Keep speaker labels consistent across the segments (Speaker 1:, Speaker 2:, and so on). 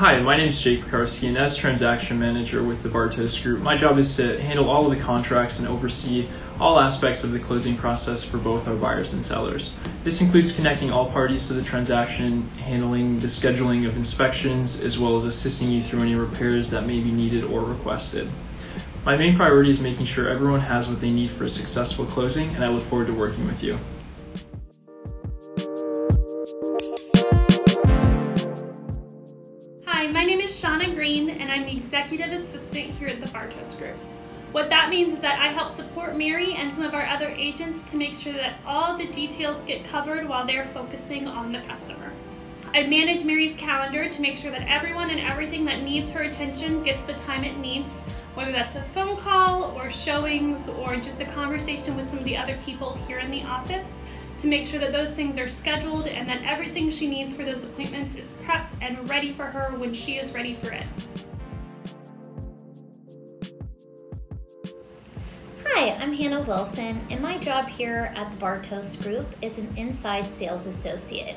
Speaker 1: Hi, my name is Jake Piekarski, and as transaction manager with the Bartos Group, my job is to handle all of the contracts and oversee all aspects of the closing process for both our buyers and sellers. This includes connecting all parties to the transaction, handling the scheduling of inspections, as well as assisting you through any repairs that may be needed or requested. My main priority is making sure everyone has what they need for a successful closing, and I look forward to working with you.
Speaker 2: And I'm the Executive Assistant here at the Bartos Group. What that means is that I help support Mary and some of our other agents to make sure that all the details get covered while they're focusing on the customer. I manage Mary's calendar to make sure that everyone and everything that needs her attention gets the time it needs, whether that's a phone call or showings or just a conversation with some of the other people here in the office to make sure that those things are scheduled and that everything she needs for those appointments is prepped and ready for her when she is ready for it.
Speaker 3: Hi, I'm Hannah Wilson, and my job here at the Bartos Group is an inside sales associate.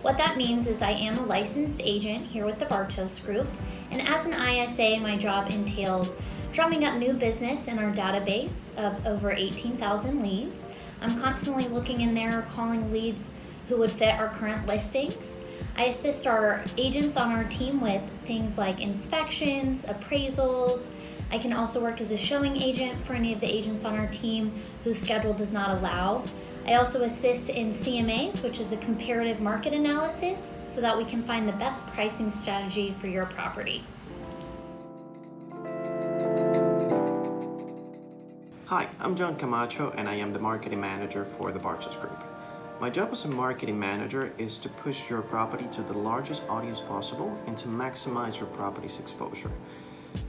Speaker 3: What that means is I am a licensed agent here with the Bartos Group, and as an ISA, my job entails drumming up new business in our database of over 18,000 leads I'm constantly looking in there, calling leads who would fit our current listings. I assist our agents on our team with things like inspections, appraisals. I can also work as a showing agent for any of the agents on our team whose schedule does not allow. I also assist in CMAs, which is a comparative market analysis, so that we can find the best pricing strategy for your property.
Speaker 4: Hi, I'm John Camacho and I am the marketing manager for the Bartos Group. My job as a marketing manager is to push your property to the largest audience possible and to maximize your property's exposure.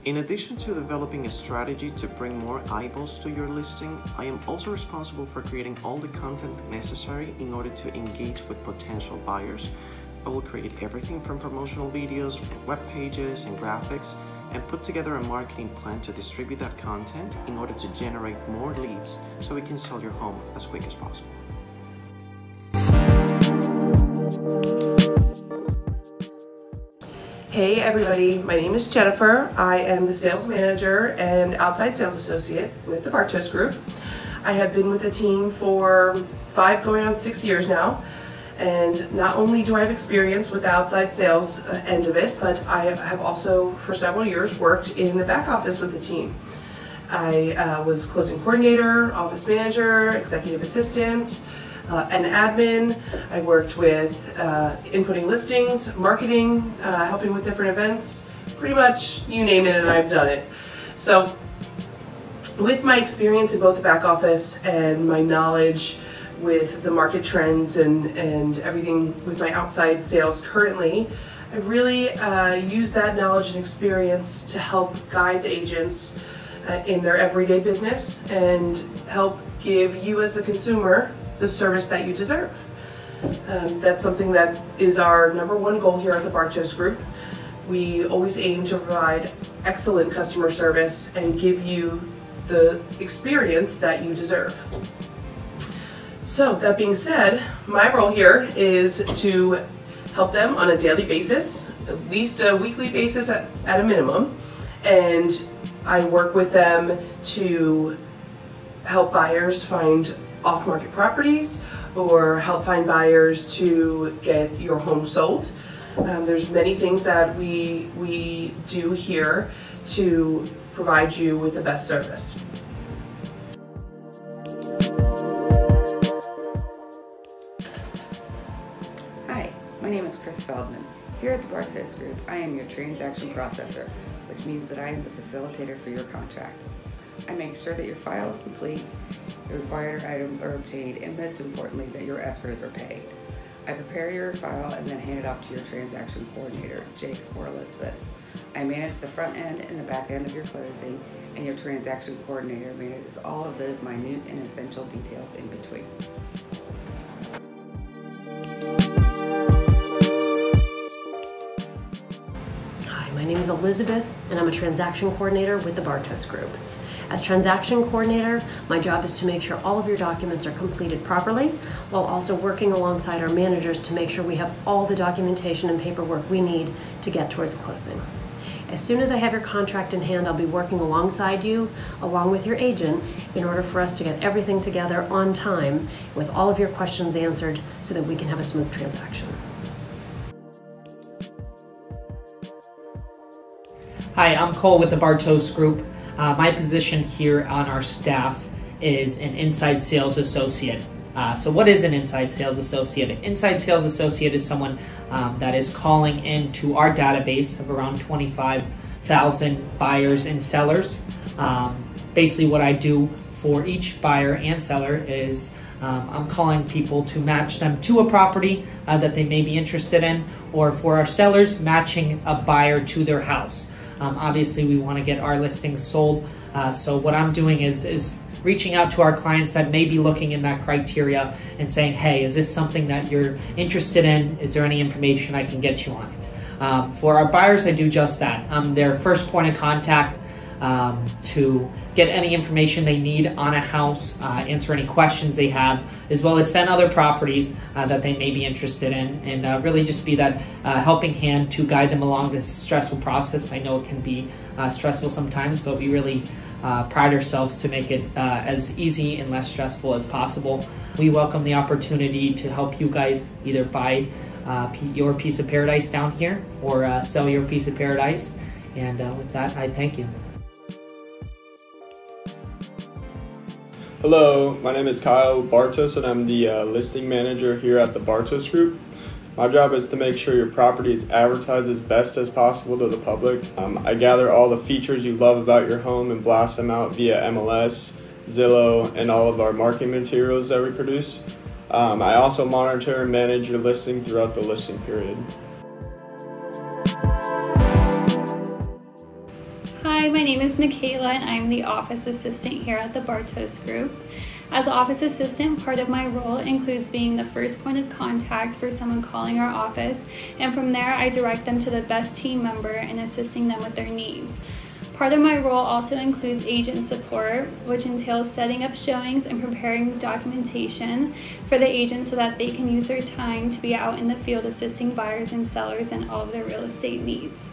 Speaker 4: In addition to developing a strategy to bring more eyeballs to your listing, I am also responsible for creating all the content necessary in order to engage with potential buyers. I will create everything from promotional videos, web pages, and graphics and put together a marketing plan to distribute that content in order to generate more leads so we can sell your home as quick as possible.
Speaker 5: Hey everybody, my name is Jennifer. I am the sales manager and outside sales associate with the Bartos Group. I have been with the team for five going on six years now. And not only do I have experience with the outside sales uh, end of it, but I have also for several years worked in the back office with the team. I uh, was closing coordinator, office manager, executive assistant, uh, an admin. I worked with uh, inputting listings, marketing, uh, helping with different events, pretty much you name it and I've done it. So with my experience in both the back office and my knowledge with the market trends and, and everything with my outside sales currently, I really uh, use that knowledge and experience to help guide the agents uh, in their everyday business and help give you as the consumer the service that you deserve. Um, that's something that is our number one goal here at the Bartos Group. We always aim to provide excellent customer service and give you the experience that you deserve. So that being said, my role here is to help them on a daily basis, at least a weekly basis at, at a minimum, and I work with them to help buyers find off-market properties or help find buyers to get your home sold. Um, there's many things that we, we do here to provide you with the best service.
Speaker 6: Hi, my name is Kris Feldmann. Here at the Bartos Group, I am your transaction processor, which means that I am the facilitator for your contract. I make sure that your file is complete, the required items are obtained, and most importantly, that your escrows are paid. I prepare your file and then hand it off to your transaction coordinator, Jake or Elizabeth. I manage the front end and the back end of your closing, and your transaction coordinator manages all of those minute and essential details in between.
Speaker 5: Hi, my name
Speaker 7: is Elizabeth, and I'm a transaction coordinator with the Bartos Group. As transaction coordinator, my job is to make sure all of your documents are completed properly, while also working alongside our managers to make sure we have all the documentation and paperwork we need to get towards closing. As soon as I have your contract in hand, I'll be working alongside you, along with your agent, in order for us to get everything together on time with all of your questions answered so that we can have a smooth transaction.
Speaker 8: Hi, I'm Kole with the Bartos Group. Uh, my position here on our staff is an inside sales associate. Uh, so, what is an inside sales associate? An inside sales associate is someone um, that is calling into our database of around 25,000 buyers and sellers. Um, basically, what I do for each buyer and seller is um, I'm calling people to match them to a property uh, that they may be interested in, or for our sellers, matching a buyer to their house. Um, obviously, we want to get our listings sold. Uh, so what I'm doing is is reaching out to our clients that may be looking in that criteria and saying, hey, is this something that you're interested in? Is there any information I can get you on it? Um, for our buyers, I do just that. I'm their first point of contact um, to get any information they need on a house, uh, answer any questions they have, as well as send other properties uh, that they may be interested in, and uh, really just be that uh, helping hand to guide them along this stressful process. I know it can be uh, stressful sometimes, but we really uh, pride ourselves to make it as easy and less stressful as possible. We welcome the opportunity to help you guys either buy your piece of paradise down here or sell your piece of paradise. And with that, I thank you.
Speaker 9: Hello, my name is Kyle Bartos and I'm the uh, listing manager here at the Bartos Group. My job is to make sure your property is advertised as best as possible to the public. Um, I gather all the features you love about your home and blast them out via MLS, Zillow, and all of our marketing materials that we produce. Um, I also monitor and manage your listing throughout the listing period.
Speaker 10: My name is Mikayla and I'm the office assistant here at the Bartos Group. As office assistant, part of my role includes being the first point of contact for someone calling our office, and from there I direct them to the best team member and assisting them with their needs. Part of my role also includes agent support, which entails setting up showings and preparing documentation for the agent so that they can use their time to be out in the field assisting buyers and sellers in all of their real estate needs.